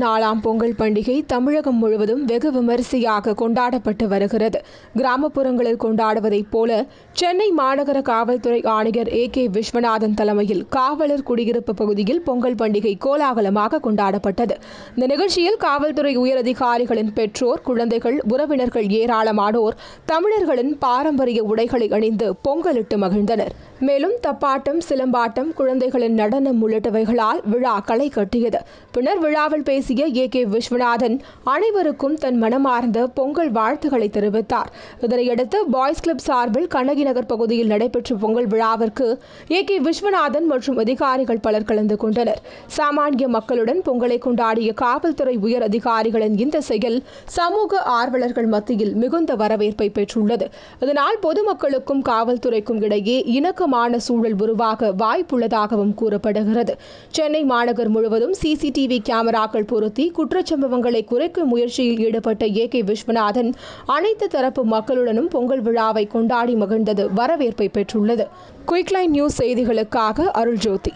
நாலாம் பொங்கல் பண்டிகை தமிழகம் முழுவதும் வெகு விமரிசையாக கொண்டாடப்பட்டு வருகிறது. கிராமப்புறங்களில் கொண்டாடுவதைப் போல சென்னை மாநகர காவல்துறை ஆணையர் ஏ கே விஸ்வநாதன் தலைமையில் காவலர் குடியிருப்பு பகுதியில் பொங்கல் பண்டிகை கோலாகலமாக கொண்டாடப்பட்டது. இந்த நிகழ்ச்சியில் காவல்துறை உயரதிகாரிகளின் பெற்றோர் குழந்தைகள் உறவினர்கள் ஏராளமானோர் தமிழர்களின் பாரம்பரிய உடைகளை அணிந்து பொங்கலிட்டு மகிழ்ந்தனர். மேலும் தப்பாட்டம் சிலம்பாட்டம் குழந்தைகளின் நடனம் உள்ளிட்டவைகளால் விழா களை கட்டியது. பின்னர் விழாவில் பேசிய ஏ. கே. விஸ்வநாதன் அனைவருக்கும் தன் மனமார்ந்த பொங்கல் வாழ்த்துக்களை தெரிவித்தார். இதனையடுத்து பாய்ஸ் கிளப் சார்பில் கண்ணகி நகர் பகுதியில் நடைபெற்ற பொங்கல் விழாவிற்கு ஏ. கே. விஸ்வநாதன் மற்றும் அதிகாரிகள் பலர் கலந்து கொண்டனர். சாமானிய மக்களுடன் பொங்கலை கொண்டாடிய காவல்துறை உயர் அதிகாரிகளின் இந்த செயல் சமூக ஆர்வலர்கள் மத்தியில் மிகுந்த வரவேற்பை பெற்றுள்ளது. இதனால் பொதுமக்களுக்கும் காவல்துறைக்கும் இடையே இணக்கமான சூழல் உருவாக வாய்ப்புள்ளதாகவும் கூறப்படுகிறது. சென்னை மாநகர் முழுவதும் சிசிடிவி கேமராக்கள் பொருத்தி குற்றச்சம்பவங்களை குறைக்கும் முயற்சியில் ஈடுபட்ட ஏ கே விஸ்வநாதன் அனைத்து தரப்பு மக்களுடனும் பொங்கல் விழாவை கொண்டாடி மகிழ்ந்தது வரவேற்பை பெற்றுள்ளது. குயிக்லைன் நியூஸ் செய்திகளுக்காக அருள் ஜோதி